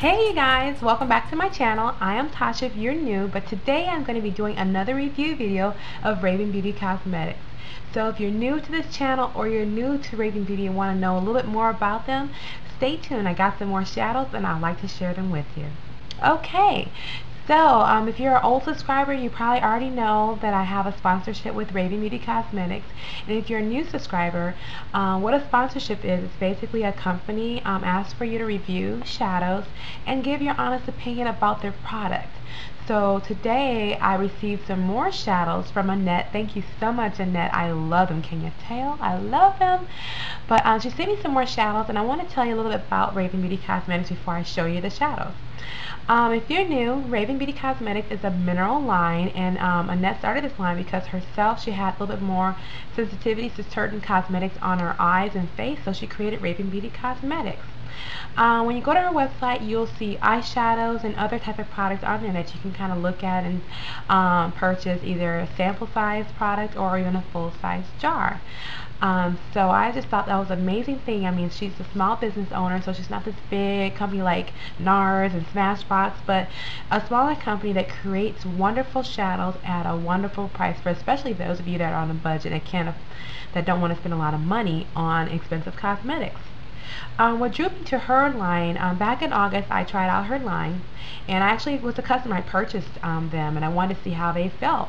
Hey you guys, welcome back to my channel. I am Tasha if you're new, but today I'm going to be doing another review video of Raving Beauty Cosmetics. So if you're new to this channel or you're new to Raving Beauty and want to know a little bit more about them, stay tuned. I got some more shadows and I'd like to share them with you. Okay, so, um, if you're an old subscriber, you probably already know that I have a sponsorship with Raving Beauty Cosmetics. And if you're a new subscriber, uh, what a sponsorship is, it's basically a company um, asks for you to review shadows and give your honest opinion about their product. So today I received some more shadows from Annette. Thank you so much, Annette. I love them. Can you tell? I love them. But um, she sent me some more shadows, and I want to tell you a little bit about Raving Beauty Cosmetics before I show you the shadows. Um, if you're new, Raving Beauty Cosmetics is a mineral line, and um, Annette started this line because herself she had a little bit more sensitivity to certain cosmetics on her eyes and face, so she created Raving Beauty Cosmetics. Uh, when you go to her website, you'll see eyeshadows and other type of products on there that you can kind of look at and um, purchase either a sample size product or even a full size jar. Um, so I just thought that was an amazing thing. I mean, she's a small business owner, so she's not this big company like NARS and Smashbox, but a smaller company that creates wonderful shadows at a wonderful price for especially those of you that are on a budget and can't, that don't want to spend a lot of money on expensive cosmetics. Um, what drew me to her line, um, back in August I tried out her line and I actually was a customer, I purchased um, them and I wanted to see how they felt.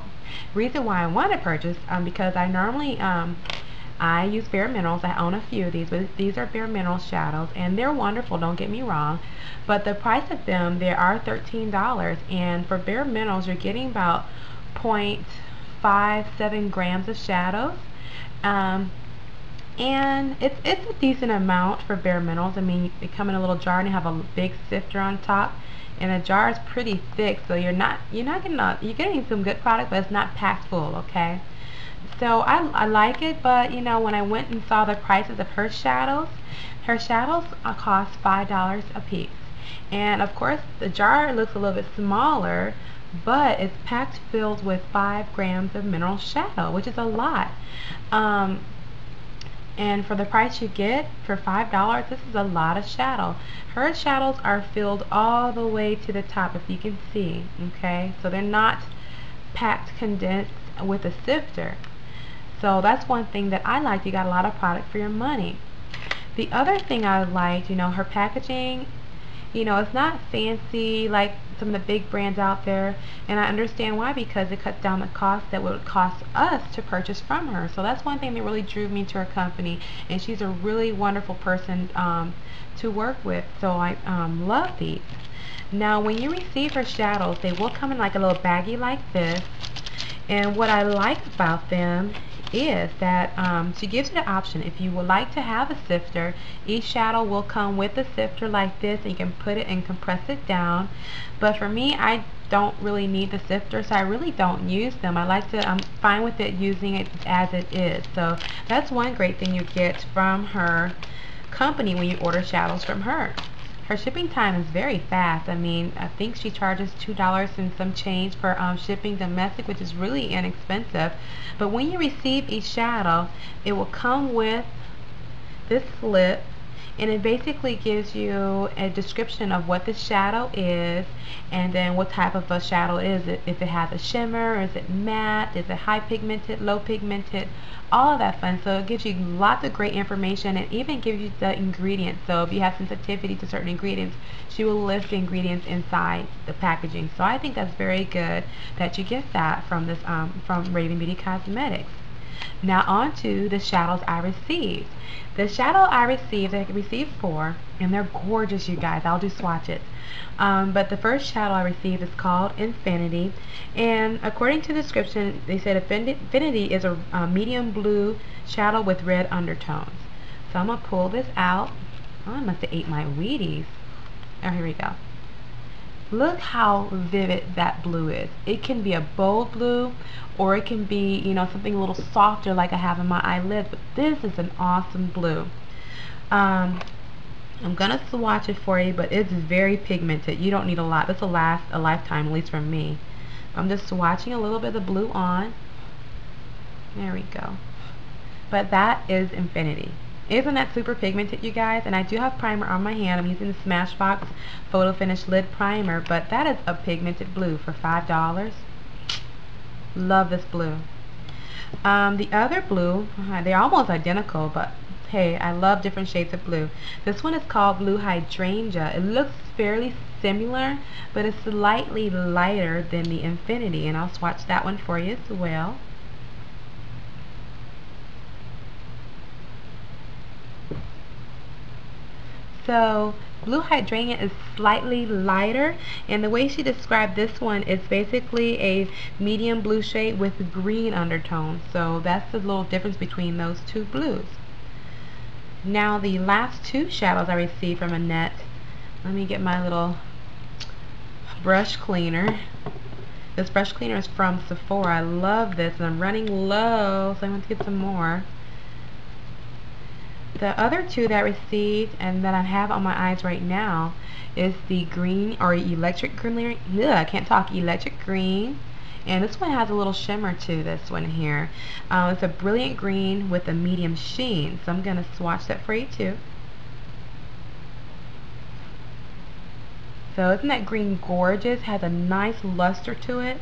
Reason why I wanted to purchase, um, because I normally um, I use Bare Minerals. I own a few of these, but these are Bare Minerals shadows, and they're wonderful, don't get me wrong. But the price of them, they are $13, and for Bare Minerals, you're getting about 0.57 grams of shadows. Um, and it's it's a decent amount for bare minerals. I mean, they come in a little jar and you have a big sifter on top, and the jar is pretty thick, so you're not you're not getting a, you're getting some good product, but it's not packed full. Okay. So I, I like it, but you know, when I went and saw the prices of her shadows, her shadows uh, cost $5 a piece. And of course, the jar looks a little bit smaller, but it's packed filled with 5 grams of mineral shadow, which is a lot. Um, and for the price you get, for $5, this is a lot of shadow. Her shadows are filled all the way to the top, if you can see, okay? So they're not packed condensed with a sifter. So that's one thing that I like You got a lot of product for your money. The other thing I liked, you know, her packaging, you know, it's not fancy like some of the big brands out there. And I understand why because it cuts down the cost that would cost us to purchase from her. So that's one thing that really drew me to her company. And she's a really wonderful person um, to work with. So I um, love these. Now when you receive her shadows, they will come in like a little baggie like this. And what I like about them is that um, she gives you the option. If you would like to have a sifter each shadow will come with a sifter like this and you can put it and compress it down. But for me I don't really need the sifter so I really don't use them. I like to I'm fine with it using it as it is. So that's one great thing you get from her company when you order shadows from her her shipping time is very fast. I mean, I think she charges $2 and some change for um, shipping domestic, which is really inexpensive. But when you receive each shadow, it will come with this slip and it basically gives you a description of what the shadow is and then what type of a shadow is it. If it has a shimmer is it matte is it high pigmented low pigmented all of that fun. So it gives you lots of great information and even gives you the ingredients. So if you have sensitivity to certain ingredients she will list the ingredients inside the packaging. So I think that's very good that you get that from this um, from Raving Beauty Cosmetics now on to the shadows I received. The shadow I received, I received four, and they're gorgeous, you guys. I'll do swatches. Um, but the first shadow I received is called Infinity, and according to the description, they said Infinity is a, a medium blue shadow with red undertones. So I'm going to pull this out. Oh, I must have ate my Wheaties. Oh, here we go. Look how vivid that blue is. It can be a bold blue or it can be, you know, something a little softer like I have in my eyelids, but this is an awesome blue. Um, I'm going to swatch it for you, but it's very pigmented. You don't need a lot. This will last a lifetime, at least for me. I'm just swatching a little bit of the blue on. There we go. But that is Infinity. Isn't that super pigmented, you guys? And I do have primer on my hand. I'm using the Smashbox Photo Finish Lid Primer, but that is a pigmented blue for $5. Love this blue. Um, the other blue, uh, they're almost identical, but hey, I love different shades of blue. This one is called Blue Hydrangea. It looks fairly similar, but it's slightly lighter than the Infinity, and I'll swatch that one for you as well. So Blue Hydrangea is slightly lighter and the way she described this one is basically a medium blue shade with green undertones. So that's the little difference between those two blues. Now the last two shadows I received from Annette, let me get my little brush cleaner. This brush cleaner is from Sephora. I love this and I'm running low so I want to get some more. The other two that I received and that I have on my eyes right now is the green or electric green. Ugh, I can't talk. Electric green. And this one has a little shimmer to this one here. Uh, it's a brilliant green with a medium sheen. So I'm going to swatch that for you too. So isn't that green gorgeous? Has a nice luster to it.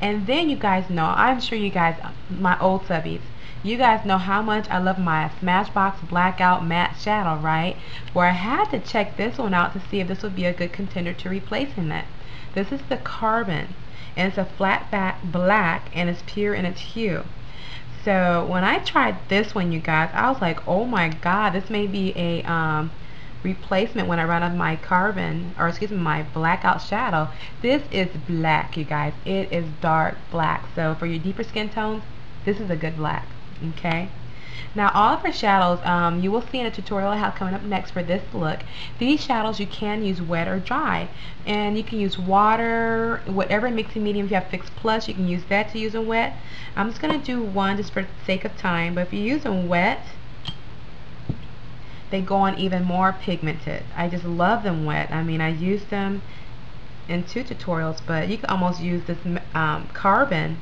And then you guys know, I'm sure you guys, my old subbies, you guys know how much I love my Smashbox Blackout Matte Shadow, right? Where I had to check this one out to see if this would be a good contender to replace in it. This is the Carbon, and it's a flat back black, and it's pure in its hue. So when I tried this one, you guys, I was like, oh my god, this may be a um, replacement when I run out of my carbon, or excuse me, my blackout shadow. This is black, you guys. It is dark black. So for your deeper skin tones, this is a good black okay. Now all of our shadows um, you will see in a tutorial I have coming up next for this look these shadows you can use wet or dry. And you can use water whatever mixing medium if you have Fix Plus you can use that to use them wet. I'm just gonna do one just for sake of time but if you use them wet they go on even more pigmented. I just love them wet. I mean I use them in two tutorials but you can almost use this um, carbon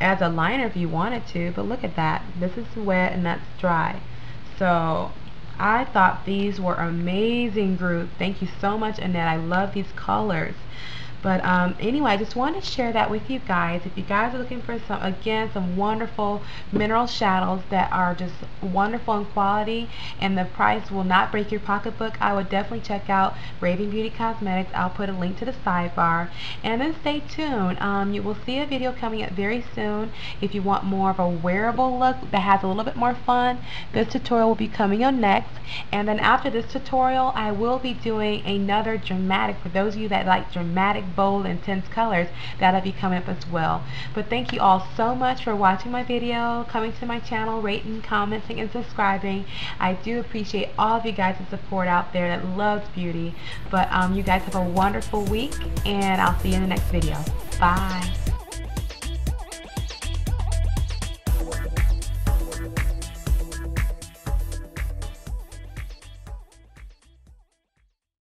as a liner if you wanted to but look at that. This is wet and that's dry. So I thought these were amazing group. Thank you so much Annette. I love these colors but um, anyway, I just wanted to share that with you guys. If you guys are looking for some, again, some wonderful mineral shadows that are just wonderful in quality and the price will not break your pocketbook, I would definitely check out Raving Beauty Cosmetics. I'll put a link to the sidebar. And then stay tuned. Um, you will see a video coming up very soon. If you want more of a wearable look that has a little bit more fun, this tutorial will be coming up next. And then after this tutorial, I will be doing another dramatic, for those of you that like dramatic bold, intense colors, that'll be coming up as well. But thank you all so much for watching my video, coming to my channel, rating, commenting, and subscribing. I do appreciate all of you guys' support out there that loves beauty. But um, you guys have a wonderful week, and I'll see you in the next video. Bye.